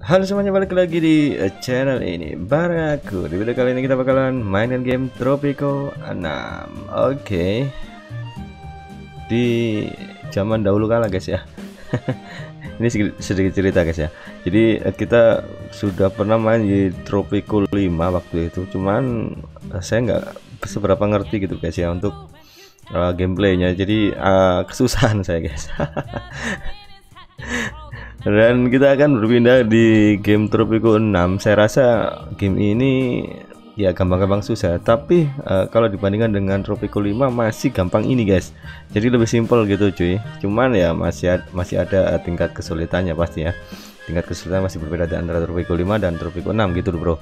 Halo semuanya balik lagi di eh, channel ini bareng aku Di video kali ini kita bakalan mainin game Tropico 6 Oke. Di zaman dahulu kala guys ya. Ini sedikit, sedikit cerita guys ya. Jadi eh, kita sudah pernah main di Tropico 5 waktu itu. Cuman eh, saya nggak seberapa ngerti gitu guys ya Untuk uh, gameplaynya. Jadi uh, kesusahan saya guys dan kita akan berpindah di game Tropico 6 saya rasa game ini ya gampang-gampang susah. Tapi uh, kalau dibandingkan dengan Tropico 5 masih gampang ini guys. Jadi lebih simpel gitu cuy. Cuman ya masih masih ada tingkat kesulitannya pasti ya. Tingkat kesulitan masih berbeda antara Tropico 5 dan Tropico 6 gitu bro.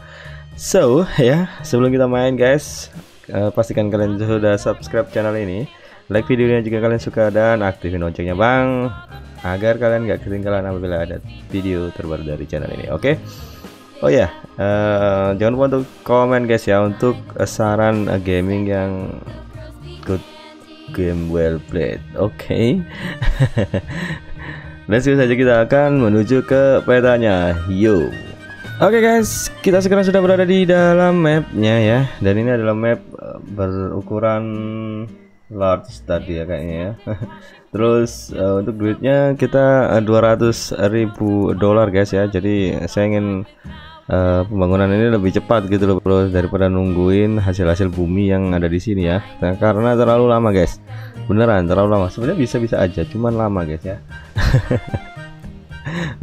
So ya sebelum kita main guys uh, pastikan kalian sudah subscribe channel ini. Like videonya jika kalian suka dan aktifin loncengnya bang agar kalian gak ketinggalan apabila ada video terbaru dari channel ini oke okay? oh ya yeah. uh, jangan lupa untuk komen guys ya untuk saran gaming yang good game well played oke okay? langsung saja kita akan menuju ke petanya yo Oke okay guys, kita sekarang sudah berada di dalam mapnya ya, dan ini adalah map uh, berukuran large tadi ya kayaknya ya. terus uh, untuk duitnya kita uh, ribu dolar guys ya. Jadi saya ingin uh, pembangunan ini lebih cepat gitu loh bro daripada nungguin hasil-hasil bumi yang ada di sini ya. Nah, karena terlalu lama guys. Beneran terlalu lama. Sebenarnya bisa-bisa aja cuman lama guys ya.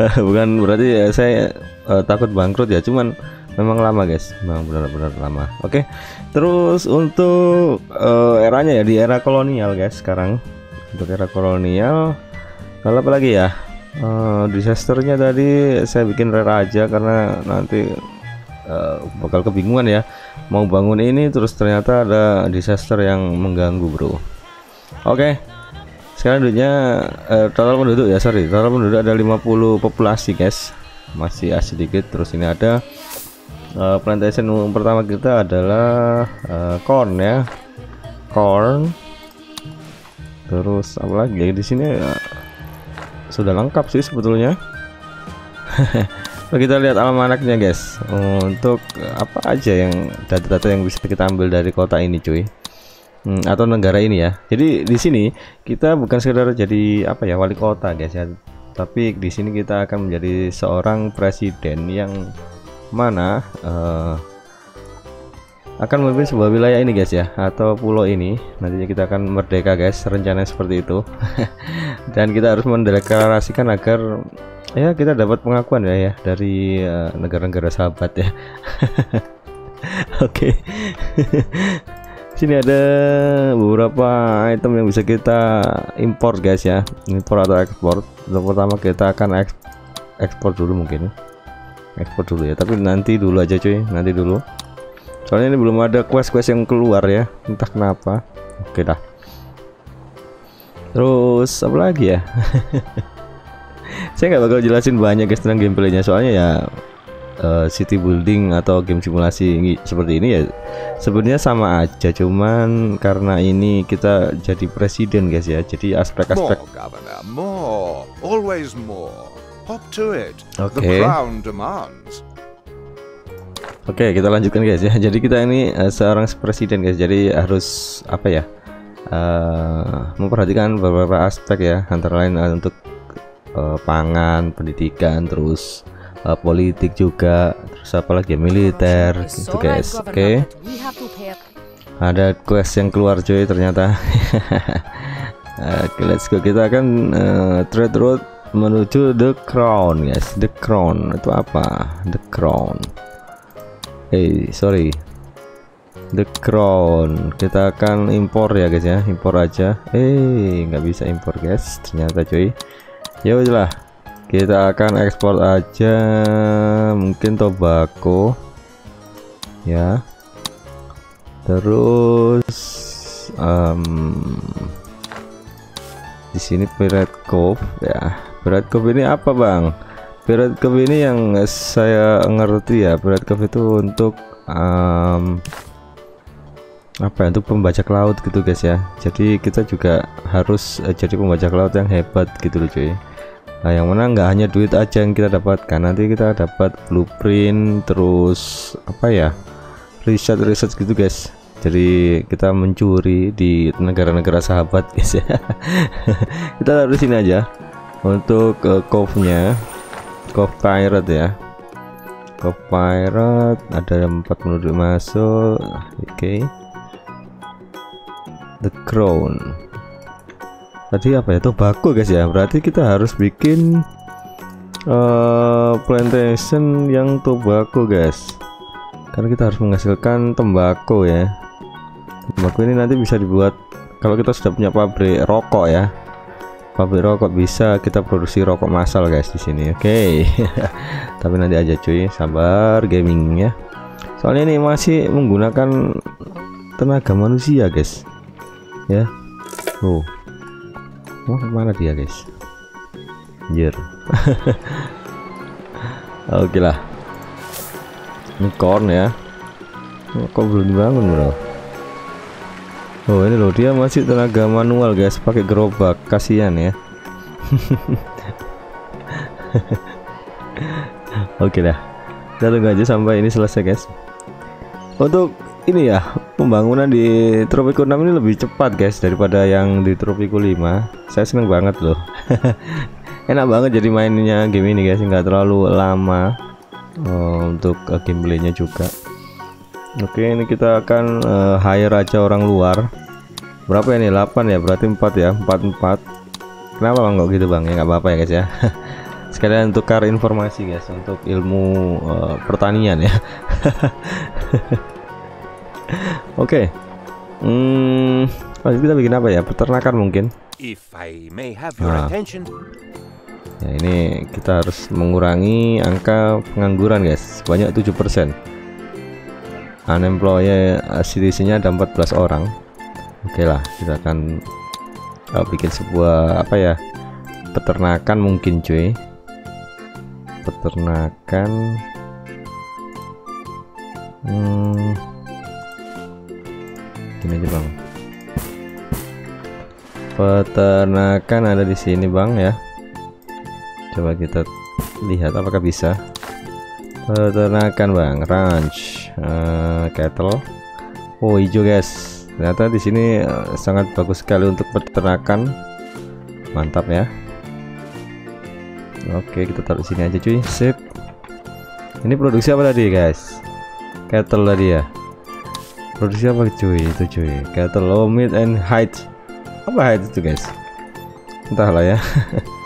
Bukan berarti ya, saya uh, takut bangkrut ya. Cuman memang lama guys. Memang benar-benar lama. Oke. Okay. terus untuk uh, eranya ya di era kolonial guys sekarang untuk era kolonial. Lalu apa lagi ya? Uh, disasternya tadi saya bikin rare aja karena nanti uh, bakal kebingungan ya. Mau bangun ini terus ternyata ada disaster yang mengganggu bro. Oke. Okay. sekarang duitnya uh, total penduduk ya sorry. Total penduduk ada 50 populasi guys. Masih sedikit terus ini ada. Uh, plantation pertama kita adalah uh, corn ya. Corn terus apa lagi? Di sini ya, sudah lengkap sih sebetulnya. Kita lihat almanaknya guys untuk apa aja yang data-data yang bisa kita ambil dari kota ini cuy? Hmm, atau negara ini ya. Jadi di sini kita bukan sekedar jadi apa ya wali kota guys ya. Tapi di sini kita akan menjadi seorang presiden yang mana uh, akan memimpin sebuah wilayah ini guys ya atau pulau ini. Nantinya kita akan merdeka guys rencana seperti itu. Dan kita harus mendeklarasikan agar ya kita dapat pengakuan ya ya dari eh, negara-negara sahabat ya. Oke. Sini ada beberapa item yang bisa kita import guys ya. Import atau ekspor. Untuk pertama kita akan ekspor dulu mungkin. Ekspor dulu ya. Tapi nanti dulu aja cuy. Nanti dulu soalnya ini belum ada quest-quest yang keluar ya entah kenapa oke dah terus apa lagi ya saya nggak bakal jelasin banyak guys tentang gameplaynya soalnya ya uh, city building atau game simulasi seperti ini ya sebenarnya sama aja cuman karena ini kita jadi presiden guys ya jadi aspek-aspek more, always more. Hop to it. Okay. The crown demands. Oke, okay, kita lanjutkan guys ya. Jadi kita ini uh, seorang presiden guys. Jadi harus apa ya? Uh, memperhatikan beberapa aspek ya, antara lain uh, untuk uh, pangan, pendidikan, terus uh, politik juga, terus apa lagi ya, militer gitu guys. Oke. Okay. Ada quest yang keluar cuy ternyata. Oke, okay, let's go. Kita akan uh, trade road menuju the crown guys. The crown itu apa? The crown hey sorry. The crown. Kita akan impor ya guys ya. Impor aja. Eh nggak bisa impor guys ternyata cuy. Ya udahlah kita akan ekspor aja mungkin tobacco. Ya. Terus um, di sini Pirate Cove ya. Pirate Cove ini apa bang Pirate Cove ini yang saya ngerti ya Pirate Cove itu untuk um, apa ya, untuk pembajak laut gitu guys ya jadi kita juga harus uh, jadi pembajak laut yang hebat gitu loh cuy Nah, yang mana nggak hanya duit aja yang kita dapatkan, nanti kita dapat blueprint, terus apa ya, riset riset gitu guys. Jadi kita mencuri di negara-negara sahabat guys ya. kita taruh sini aja untuk uh, cove-nya, cove pirate ya. Cove pirate ada empat penduduk masuk, oke. Okay. The crown tadi apa ya tobacco guys ya berarti kita harus bikin uh, plantation yang tobacco guys karena kita harus menghasilkan tembakau ya tembakau ini nanti bisa dibuat kalau kita sudah punya pabrik rokok ya pabrik rokok bisa kita produksi rokok massal guys di sini oke okay. tapi nanti aja cuy sabar gaming ya soalnya ini masih menggunakan tenaga manusia guys ya oh Oh, mana dia, guys? Anjir. Oke lah. Ini corn ya. Kok belum dibangun, Bro? Oh, ini loh dia masih tenaga manual, guys, pakai gerobak. Kasihan ya. Oke dah. Kita tunggu aja sampai ini selesai, guys. Untuk ini ya pembangunan di Tropico 6 ini lebih cepat guys daripada yang di Tropico 5 saya seneng banget loh enak banget jadi mainnya game ini guys nggak terlalu lama oh, untuk uh, gameplaynya juga oke ini kita akan uh, hire aja orang luar berapa ini 8 ya berarti 4 ya 4 4 kenapa bang kok gitu bang ya nggak apa-apa ya guys ya sekalian tukar informasi guys untuk ilmu uh, pertanian ya Oke. Okay. Hmm, lanjut kita bikin apa ya? Peternakan mungkin. If I may have your nah. attention. Ya, ini kita harus mengurangi angka pengangguran, guys. Sebanyak 7%. Unemployed citizen-nya ada 14 orang. Oke okay lah, kita akan uh, bikin sebuah apa ya? Peternakan mungkin, cuy. Peternakan Hmm, sini aja bang peternakan ada di sini bang ya coba kita lihat apakah bisa peternakan bang. Ranch uh, cattle oh hijau guys. Ternyata di sini uh, sangat bagus sekali untuk peternakan. Mantap ya. Oke kita taruh sini aja cuy. Sip. Ini produksi apa tadi guys? Cattle tadi ya? Produksi apa cuy? Itu cuy. Cattle low mid and height. Apa height itu guys? Entahlah ya.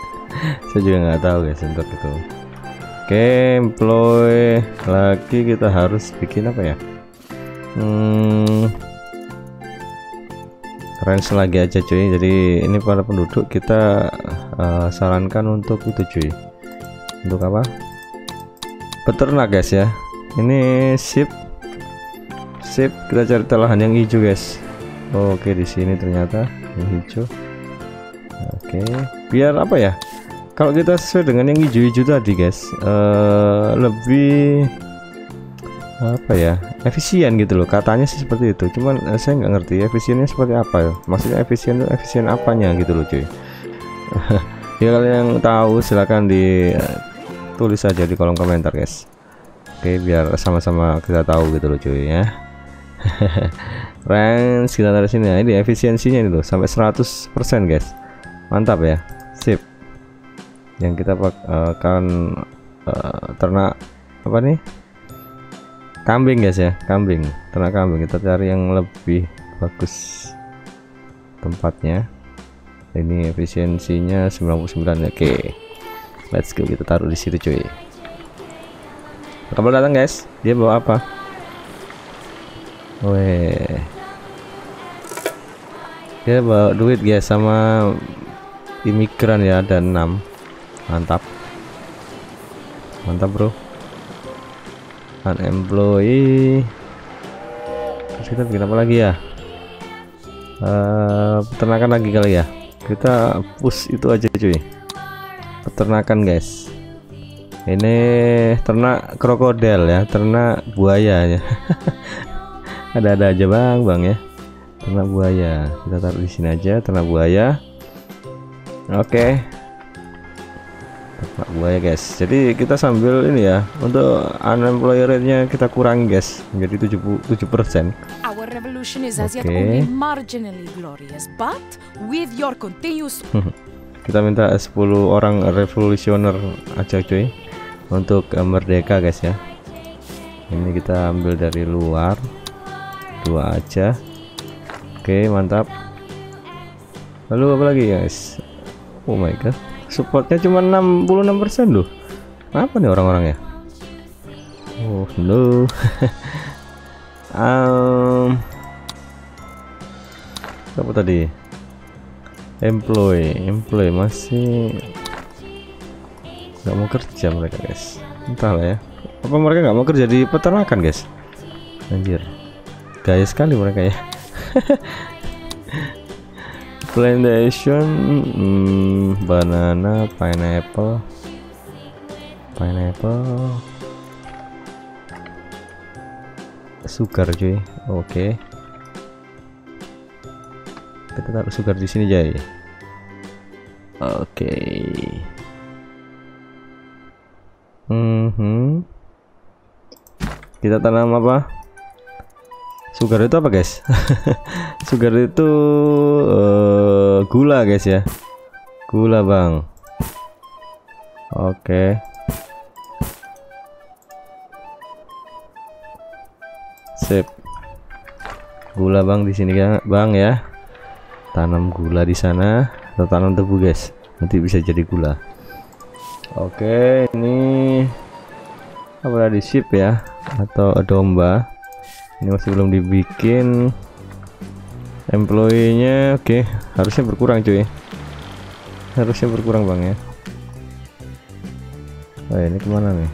Saya juga nggak tahu guys untuk itu oke employ lagi kita harus bikin apa ya? Hmm. Range lagi aja cuy. Jadi ini para penduduk kita uh, sarankan untuk itu cuy. Untuk apa? Peternak guys ya. Ini ship sip. Kita cari telahan yang hijau guys. Oke di sini ternyata yang hijau. Oke. Biar apa ya kalau kita sesuai dengan yang hijau-hijau tadi guys uh, lebih apa ya efisien gitu loh. Katanya sih seperti itu. Cuman uh, saya nggak ngerti efisiennya seperti apa ya. Maksudnya efisien itu efisien apanya gitu loh cuy. Ya kalian yang tahu silahkan di uh, tulis saja di kolom komentar guys. Oke biar sama-sama kita tahu gitu loh cuy ya. Range kita taruh sini ya. Ini efisiensinya loh sampai 100% guys. Mantap ya yang kita akan uh, ternak apa nih kambing guys ya kambing ternak kambing kita cari yang lebih bagus tempatnya ini efisiensinya 99 oke okay. let's go kita taruh di situ cuy kabel datang guys dia bawa apa Weh. Dia bawa duit guys sama imigran ya ada 6. Mantap. Mantap, Bro. Unemployed. Terus kita bikin apa lagi ya? Uh, peternakan lagi kali ya. Kita push itu aja cuy. Peternakan guys. Ini ternak krokodil ya, ternak buaya ya. ada-ada aja bang bang ya ternak buaya kita taruh di sini aja ternak buaya oke ternak buaya guys. Jadi kita sambil ini ya untuk unemployed rate-nya kita kurangi guys. Menjadi 77 persen. Our revolution is as yet Okay. only marginally glorious, but with your continuous kita minta 10 orang revolusioner aja cuy untuk eh, merdeka guys ya. Ini kita ambil dari luar. Dua aja. Oke mantap. Lalu apa lagi guys? Oh my god supportnya cuma 66% loh. Apa nih orang-orang ya oh no. Um, apa tadi? Employee employee masih nggak mau kerja mereka guys. Entahlah ya. Apa mereka nggak mau kerja di peternakan guys? Anjir. Gaya sekali mereka ya plantation hmm, banana pineapple. Pineapple. Sugar cuy. Oke. Kita taruh sugar di sini Jay oke. Mhm. kita tanam apa sugar itu apa guys? Sugar itu eh, gula guys ya. Gula bang. Oke. Sip. Gula bang di sini bang ya. Tanam gula di sana atau tanam tebu guys. Nanti bisa jadi gula. Oke ini apa tadi sheep ya atau domba ini masih belum dibikin. Employee-nya oke. Harusnya berkurang cuy. Harusnya berkurang bang ya. Oh ini ke mana nih?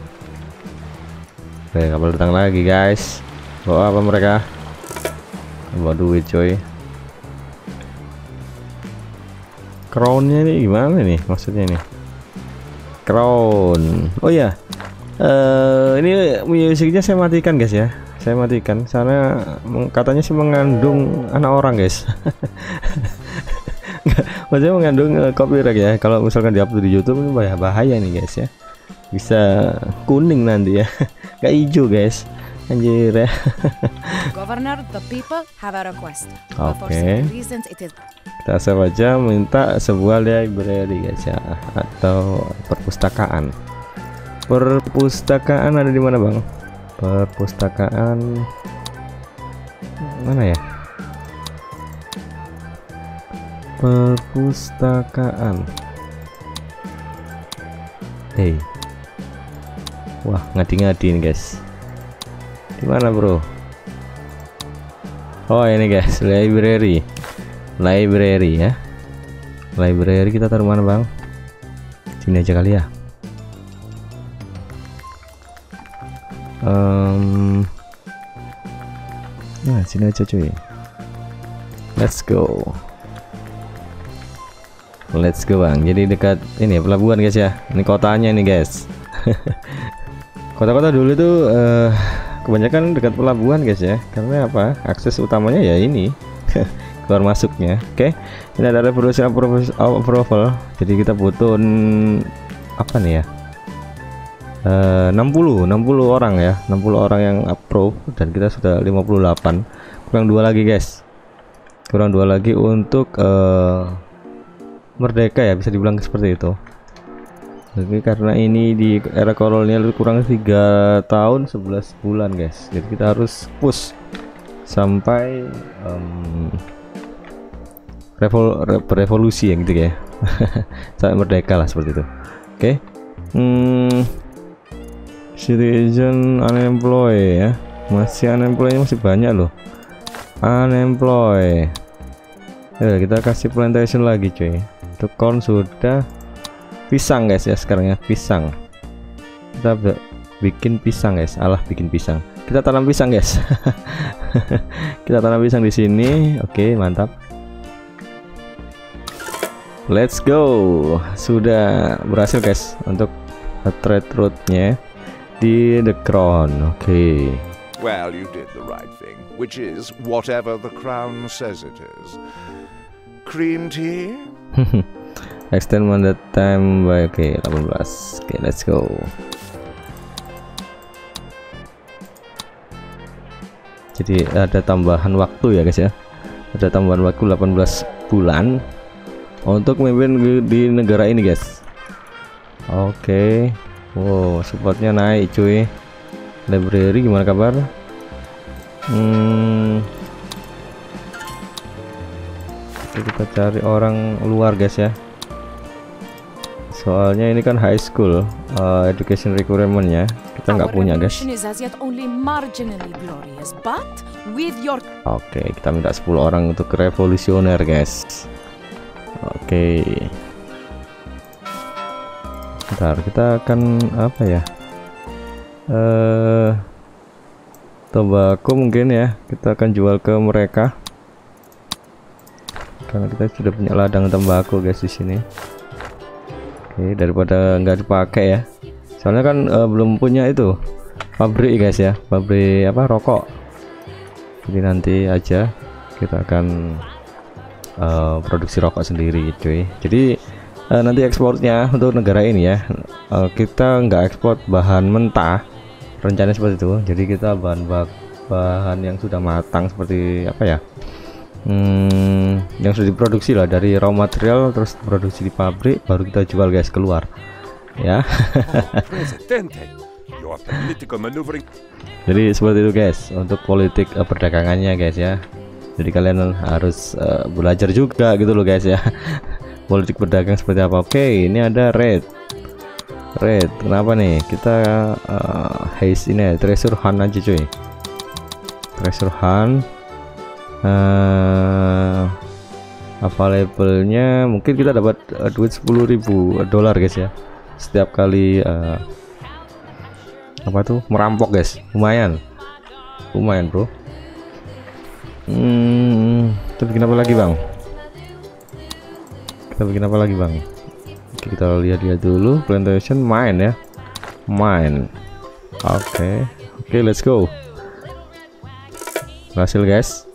Oke kapal datang lagi guys. Bawa apa mereka? Bawa duit coy crownnya ini gimana nih maksudnya nih? Crown. Oh ya eh ini musiknya saya matikan guys ya saya matikan karena meng- katanya sih mengandung anak orang guys. Nggak, maksudnya mengandung eh, copyright ya. Kalau misalkan diupload di YouTube ini bahaya bahaya nih guys ya. Bisa kuning nanti ya. Kayak hijau guys. Anjir ya. Governor, the people have a request. Okay. is kita save aja minta sebuah library guys ya. Atau perpustakaan. Perpustakaan ada di mana bang perpustakaan mana ya? Perpustakaan. Hey wah ngadi-ngadi nih guys. Di mana bro? Oh ini guys library. Library ya. Library kita taruh mana bang? Sini aja kali ya Em, nah sini aja cuy let's go. Let's go bang. Jadi dekat ini pelabuhan guys ya. Ini kotanya nih guys. Kota-kota dulu tuh eh, kebanyakan dekat pelabuhan guys ya. Karena apa? Akses utamanya ya ini. Keluar masuknya. Oke ini ada revolusi approval, jadi kita butuh apa nih ya Eh, 60 60 orang ya 60 orang yang approve dan kita sudah 58 kurang dua lagi guys. Kurang dua lagi untuk eh, merdeka ya bisa dibilang seperti itu. Jadi karena ini di era kolonial kurang tiga tahun 11 bulan guys. Jadi kita harus push sampai em, revol re- revolusi ya gitu ya. Sampai merdeka lah seperti itu. Oke? Hmm, citizen unemployed ya. Masih unemployed masih banyak loh. Unemployed. Ya kita kasih plantation lagi cuy. Untuk corn sudah pisang guys ya sekarang ya. Pisang. Kita bikin pisang guys. Alah bikin pisang. Kita tanam pisang guys. Kita tanam pisang di sini. Oke mantap. Let's go. Sudah berhasil guys untuk trade route-nya di the crown oke Well, you did the right thing, which is whatever the crown says it is. Cream tea? extend mandate time by oke 18 oke let's go. Jadi ada tambahan waktu ya guys ya. Ada tambahan waktu 18 bulan untuk memimpin di negara ini guys. Oke wow supportnya naik cuy. Library gimana kabar? Hmm. Kita cari orang luar guys ya. Soalnya ini kan high school uh, education requirement ya kita nggak punya guys. your Oke, kita minta 10 orang untuk revolusioner, guys. Oke. Bentar, kita akan apa ya? Eh tobacco mungkin ya. Kita akan jual ke mereka. Karena kita sudah punya ladang tembakau guys di sini. Oke, daripada nggak dipakai ya. Soalnya kan eh, belum punya itu pabrik guys ya, pabrik apa rokok jadi nanti aja kita akan uh, produksi rokok sendiri cuy jadi uh, nanti ekspornya untuk negara ini ya. Uh, kita nggak ekspor bahan mentah. Rencananya seperti itu. Jadi kita bahan bahan yang sudah matang seperti apa ya? Hmm, yang sudah diproduksi lah. Dari raw material terus produksi di pabrik baru kita jual guys keluar. Ya. Jadi seperti itu guys. Untuk politik eh, perdagangannya guys ya. Jadi kalian harus eh, belajar juga gitu loh guys ya. politik berdagang seperti apa. Oke, ini ada red. Red. Kenapa nih? Kita uh, haze ini ya, treasure hunt aja cuy. Treasure hunt. Uh, apa levelnya? Mungkin kita dapat uh, duit 10.000 dolar guys ya. Setiap kali uh, apa tuh merampok guys lumayan lumayan bro hmm kita bikin apa lagi bang kita bikin apa lagi bang? Oke, kita lihat-lihat dulu. Plantation main ya. Main. Oke. Oke let's go. Berhasil guys.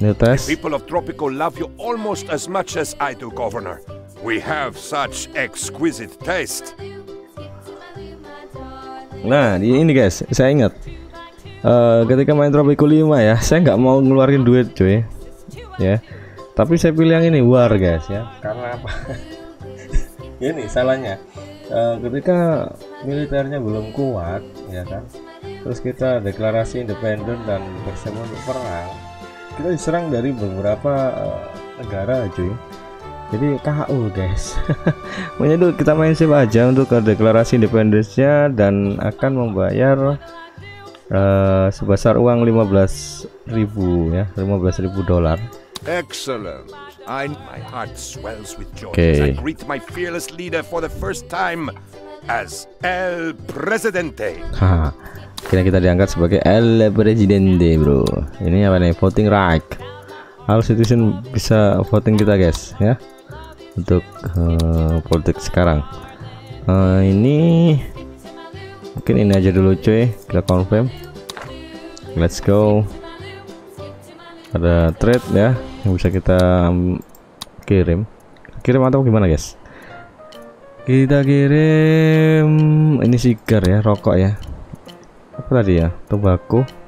New test. People of Tropico love you almost as much as I do, Governor. We have such exquisite taste. Nah, ini guys, saya ingat eh, ketika main Tropico 5 ya, saya nggak mau ngeluarin duit, cuy. Ya. Tapi saya pilih yang ini war, guys ya. Karena apa? ini salahnya. Eh, ketika militernya belum kuat, ya kan. Terus kita deklarasi independen dan bersiap untuk perang. Kita diserang dari beberapa eh, negara, cuy. Jadi KU guys. Itu kita main save aja untuk ke deklarasi independensinya dan akan membayar eh, sebesar uang 15.000 ya, 15.000 dolar. Excellent. I my heart swells with joy Okay. as I greet my fearless leader for the first time as El Presidente. Kira kita diangkat sebagai El Presidente, Bro. Ini apa nih? Voting right. All citizen bisa voting kita, guys, ya. Untuk eh, politik sekarang. Eh, ini mungkin ini aja dulu, cuy. Kita confirm. Let's go. Ada trade ya yang bisa kita mm, kirim. Kirim atau gimana, guys? Kita kirim ini sigar ya, rokok ya. Apa tadi ya? Tobacco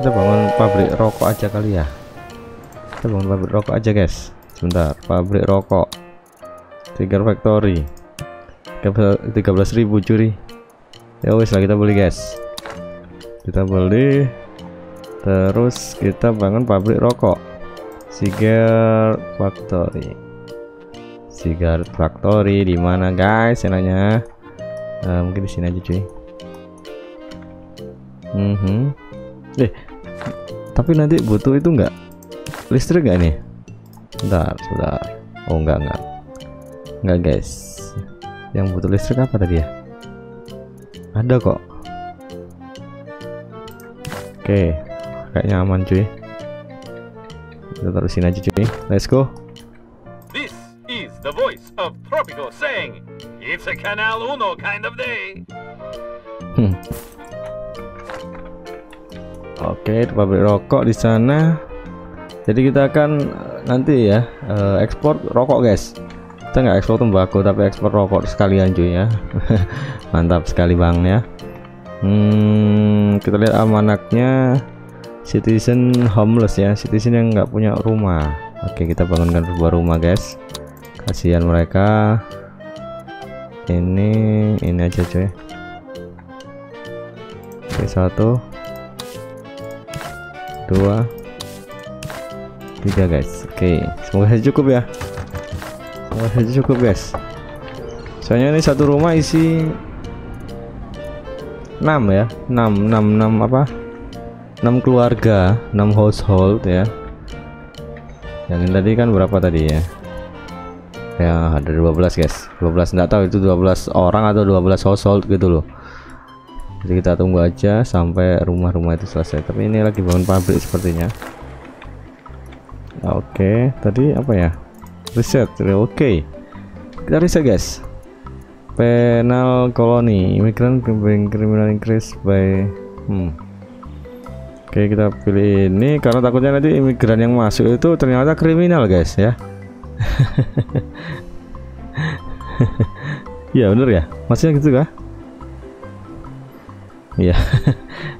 kita bangun pabrik rokok aja kali ya. Kita bangun pabrik rokok aja guys. Sebentar pabrik rokok. Tiger Factory. 13.000 curi. Ya wes lah kita beli guys. Kita beli terus kita bangun pabrik rokok Cigar Factory Cigar Factory di mana guys enaknya Eh, mungkin di sini aja cuy. Mhm. Eh, tapi nanti butuh itu enggak? Listrik enggak nih? Bentar, sebentar. Oh, enggak, enggak. Enggak, guys. Yang butuh listrik apa tadi ya? Ada kok. Oke, kayaknya aman cuy. Kita taruh sini aja cuy. Let's go. This is the voice of Tropico saying, It's a Canal Uno kind of day. Hmm. Oke, di pabrik rokok di sana. jadi kita akan eh, nanti ya eh, ekspor rokok guys kita nggak ekspor tembakau tapi ekspor rokok sekalian cuy ya mantap sekali bang ya hmm, kita lihat almanaknya citizen homeless ya citizen yang nggak punya rumah. Oke kita bangunkan sebuah rumah guys. Kasihan mereka. Ini ini aja cuy. Oke satu dua tiga guys. Oke semoga saja cukup ya. Semoga saja cukup guys. Soalnya ini satu rumah isi 6 ya. 6 6 6 apa 6 keluarga 6 household ya. Yang ini tadi kan berapa tadi ya? Ya ada 12 guys. 12 enggak tahu itu 12 orang atau 12 household gitu loh. Jadi kita tunggu aja sampai rumah-rumah itu selesai. Tapi ini lagi bangun pabrik sepertinya. Oke. Tadi apa ya? Riset. Oke. Kita riset guys. Penal koloni. Imigran criminal increase by hmm Oke kita pilih ini karena takutnya nanti imigran yang masuk itu ternyata kriminal guys ya. Ya bener ya? Maksudnya gitu kah? Iya.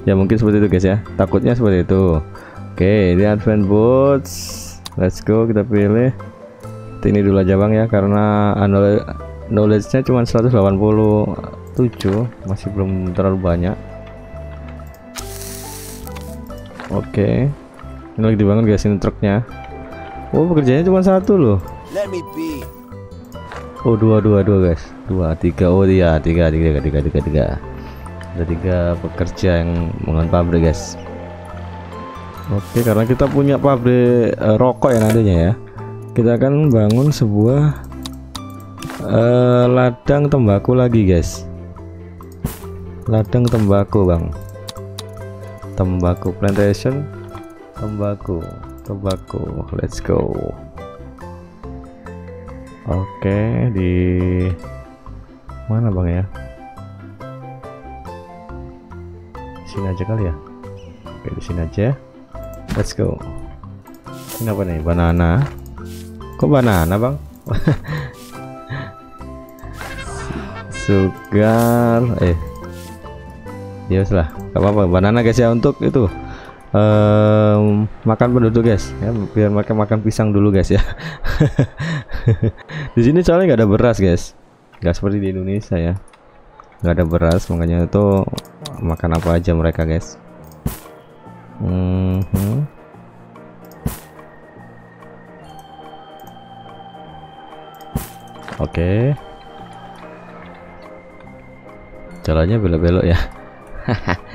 Ya mungkin seperti itu guys ya. Takutnya seperti itu. Oke ini advent boots. Let's go kita pilih. Ini dulu aja bang ya karena knowledge nya cuma 187 masih belum terlalu banyak Oke. Ini lagi dibangun guys ini truknya. Oh pekerjaannya cuma satu loh. Let me be. Oh dua dua dua guys. Dua tiga oh iya tiga tiga tiga tiga tiga. Ada tiga pekerja yang bangun pabrik guys. Oke karena kita punya pabrik uh, rokok ya nantinya ya. Kita akan bangun sebuah uh, ladang tembakau lagi guys. Ladang tembakau bang tembakau plantation. Tembakau tembakau. Let's go. Oke di mana bang ya? Sini aja kali ya? Oke di sini aja. Let's go. Ini apa nih? Banana. Kok banana bang? Sugar. Eh ya lah gak apa-apa banana guys ya untuk itu um, makan penduduk guys ya biar makan makan pisang dulu guys ya di sini soalnya nggak ada beras guys nggak seperti di Indonesia ya nggak ada beras makanya itu makan apa aja mereka guys mm -hmm. oke okay. jalannya belok-belok ya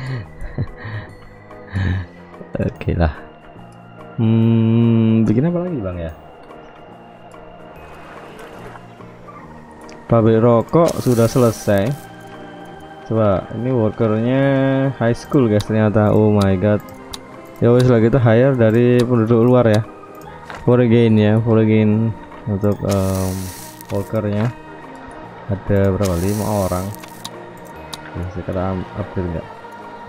Oke lah. Hmm, bikin apa lagi bang ya? Pabrik rokok sudah selesai. Coba ini workernya high school guys ternyata. Oh my god. Ya wes lah kita hire dari penduduk luar ya. For again ya, for again untuk um, workernya ada berapa? Lima orang sekarang upgrade enggak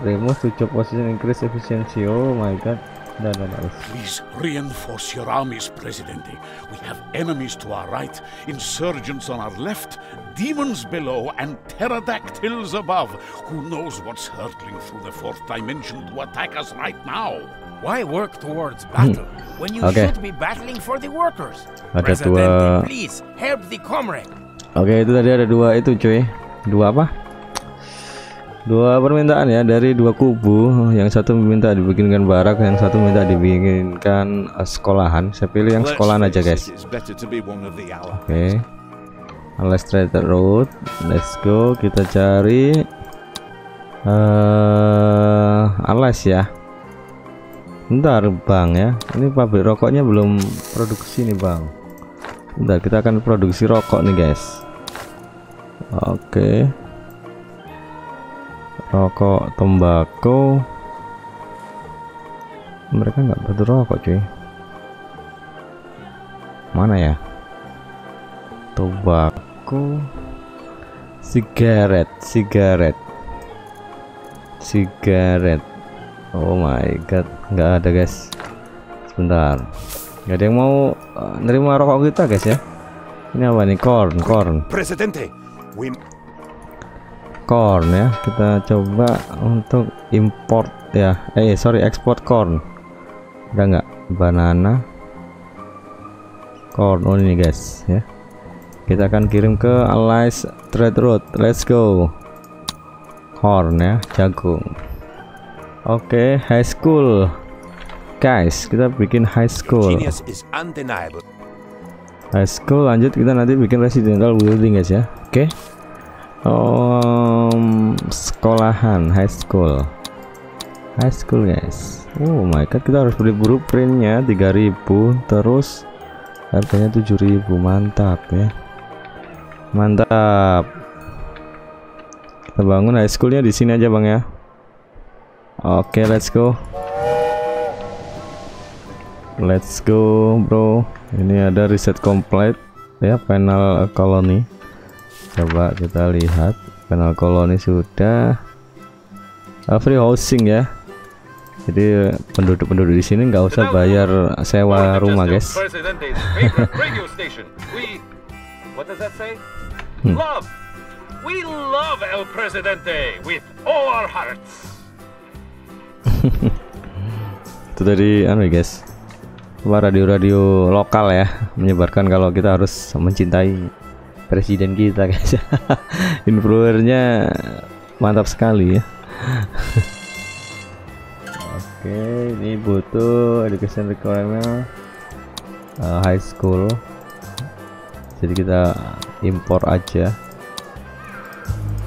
remove to job position increase efficiency oh my god no, no, no. Please reinforce your armies, Presidente. We have enemies to our right, insurgents on our left, demons below, and pterodactyls above. Who knows what's hurtling through the fourth dimension to attack us right now? Why work towards battle when you Okay. should be battling for the workers? Ada Presidente, dua- please help the comrade. Oke itu tadi ada dua itu cuy dua apa dua permintaan ya dari dua kubu yang satu minta dibikinkan barak yang satu minta dibikinkan eh, sekolahan saya pilih yang sekolahan aja guys one of the. Oke. Road. Let's go. Kita cari eh alas ya. Bentar, Bang ya. Ini pabrik rokoknya belum produksi nih, Bang. Bentar, kita akan produksi rokok nih, guys. Oke. Rokok tembakau. Mereka nggak butuh rokok, cuy. Mana ya? tobacco sigaret sigaret. Sigaret. Oh my god nggak ada guys. Bentar Gak ada yang mau uh, nerima rokok kita guys ya? Ini apa nih? Corn corn Presidente, corn ya. Kita coba untuk import ya. Eh sorry export corn. Ada nggak? Banana. Corn. Oh ini guys ya. Kita akan kirim ke Allies Trade Road let's go. Corn ya jagung oke high school. Guys kita bikin high school. High school lanjut. Kita nanti bikin residential building guys ya. Oke um, sekolahan high school. High school guys. Oh my god kita harus beli blueprintnya 3000 terus harganya 7000 mantap ya. Mantap. Kita bangun high schoolnya di sini aja bang ya. Oke let's go. Let's go bro. Ini ada reset complete ya panel koloni coba kita lihat. Panel koloni sudah. Uh, free housing ya. Jadi penduduk-penduduk di sini nggak usah bayar sewa rumah guys? Hmm. Itu dari anu ya guys. Radio-radio lokal ya menyebarkan kalau kita harus mencintai presiden kita guys. Influencernya mantap sekali ya. Oke ini butuh education requirement uh, high school. Jadi kita impor aja.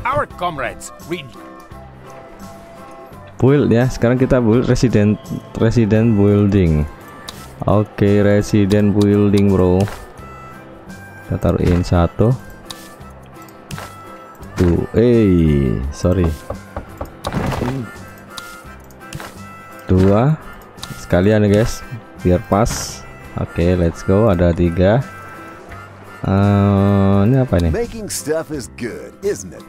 Our comrades read. Build ya. Sekarang kita build resident resident building. Oke resident building bro kita taruhin satu tuh eh sorry dua sekalian ya guys biar pas oke let's go ada tiga Eh, ini apa nih Making stuff is good, isn't it?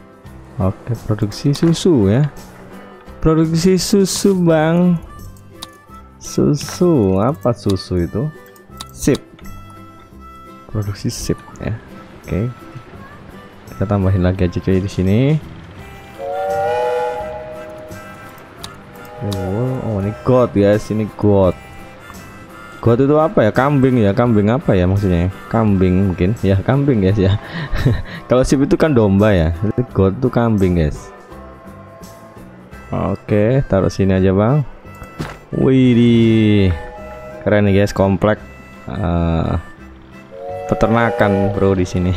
Oke, produksi susu ya. Produksi susu, Bang. Susu, apa susu itu? Sip. Produksi sip ya. Oke. Kita tambahin lagi aja coy di sini. Oh, ini goat guys, ini goat. Goat itu apa ya? Kambing ya, kambing apa ya maksudnya? Kambing mungkin, ya kambing guys ya. Kalau sip itu kan domba ya, goat itu kambing guys. Oke, taruh sini aja bang. Wih, keren nih guys, komplek eh, peternakan bro di sini.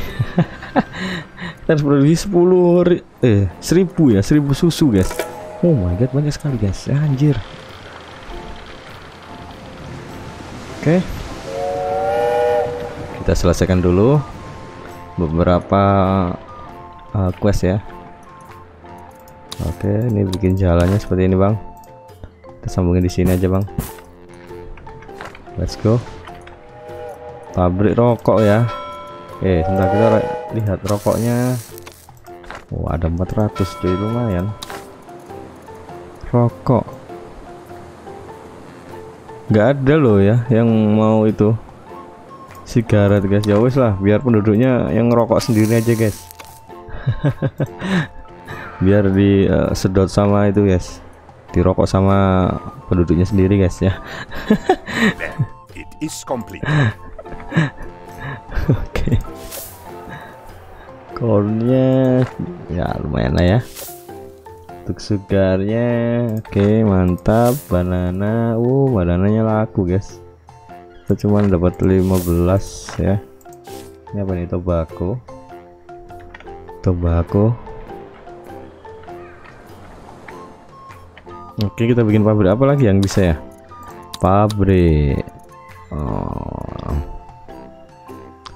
Kita harus produksi 10 ri- eh 1000 ya, 1000 susu guys. Oh my god, banyak sekali guys. Anjir. Oke. Kita selesaikan dulu beberapa uh, quest ya. Oke, ini bikin jalannya seperti ini, Bang. Kita sambungin di sini aja, Bang. Let's go. Pabrik rokok ya. Oke, sebentar kita lihat rokoknya. Oh, ada 400 cuy, lumayan. Rokok. nggak ada loh ya yang mau itu sigaret guys ya wes lah biar penduduknya yang ngerokok sendiri aja guys biar di eh, sedot sama itu guys dirokok sama penduduknya sendiri guys ya it is complete. oke. Cornnya ya lumayan lah ya. Untuk sugarnya oke mantap. Banana uh banananya laku guys. Kita cuma dapat 15 ya. Ini apa nih tobacco? Tobacco. Oke kita bikin pabrik apa lagi yang bisa ya? Pabrik. Oh.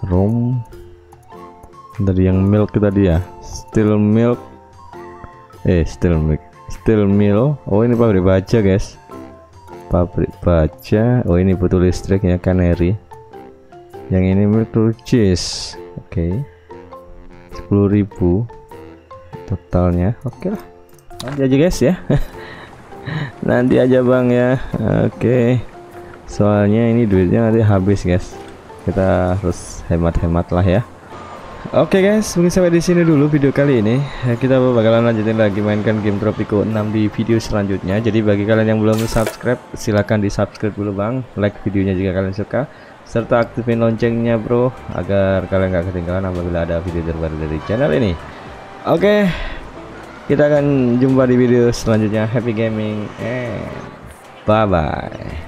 Rum. Dari yang milk tadi ya. Still milk. Eh still milk. Still mill oh ini pabrik baja guys. Pabrik baja. Oh ini butuh listrik ya canary. Yang ini milk to cheese. Oke. 10.000 totalnya. Oke lah. Nanti aja guys ya. Nanti aja bang ya. Oke. Soalnya ini duitnya nanti habis guys. Kita harus hemat-hemat lah ya Oke guys, mungkin sampai di sini dulu video kali ini. Kita bakalan lanjutin lagi mainkan game Tropico 6 di video selanjutnya. Jadi bagi kalian yang belum subscribe, silahkan di subscribe dulu bang. Like videonya jika kalian suka, serta aktifin loncengnya bro, agar kalian gak ketinggalan apabila ada video terbaru dari channel ini. Oke, kita akan jumpa di video selanjutnya. Happy gaming and bye bye.